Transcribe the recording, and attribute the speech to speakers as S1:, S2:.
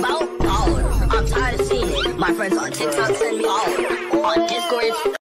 S1: about? Baller. I'm tired of seeing it. My friends on TikTok send me all on Discord.